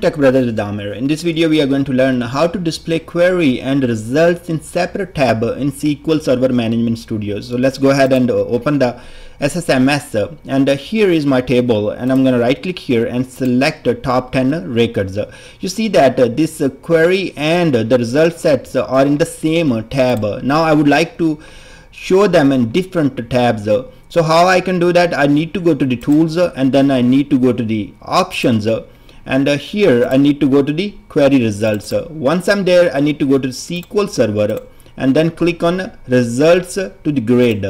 Tech Brothers Damer. In this video we are going to learn how to display query and results in separate tab in SQL Server Management Studio. So let's go ahead and open the SSMS and here is my table and I'm going to right click here and select the top 10 records. You see that this query and the result sets are in the same tab. Now I would like to show them in different tabs. So how I can do that? I need to go to the tools and then I need to go to the options and uh, here I need to go to the query results. Once I'm there I need to go to SQL Server and then click on results to the grid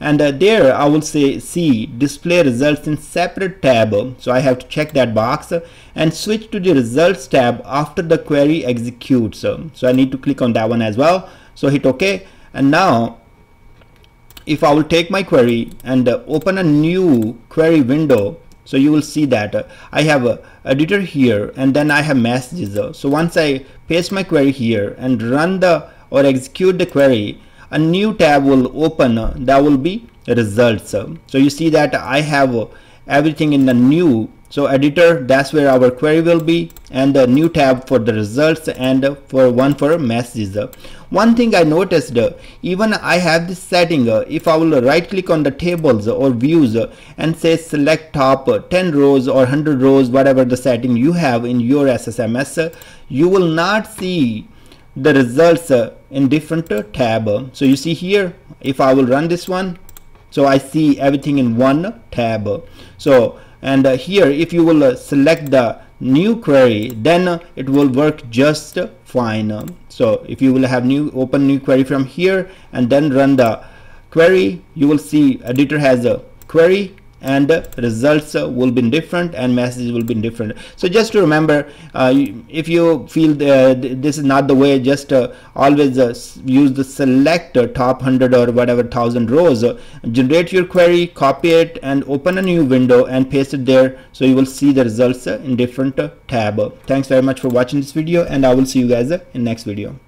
and uh, there I will say see display results in separate tab. So I have to check that box and switch to the results tab after the query executes. So I need to click on that one as well. So hit OK. And now if I will take my query and uh, open a new query window so you will see that uh, I have a editor here and then I have messages. So once I paste my query here and run the or execute the query a new tab will open uh, that will be results. So you see that I have uh, everything in the new so editor that's where our query will be and the new tab for the results and for one for messages. One thing I noticed even I have this setting if I will right click on the tables or views and say select top 10 rows or 100 rows whatever the setting you have in your SSMS you will not see the results in different tab. So you see here if I will run this one so I see everything in one tab. So and uh, here if you will uh, select the new query then uh, it will work just fine. So if you will have new open new query from here and then run the query you will see editor has a query and results will be different and messages will be different. So just to remember uh, if you feel this is not the way just uh, always uh, use the select top 100 or whatever thousand rows. Generate your query copy it and open a new window and paste it there so you will see the results in different tab. Thanks very much for watching this video and i will see you guys in next video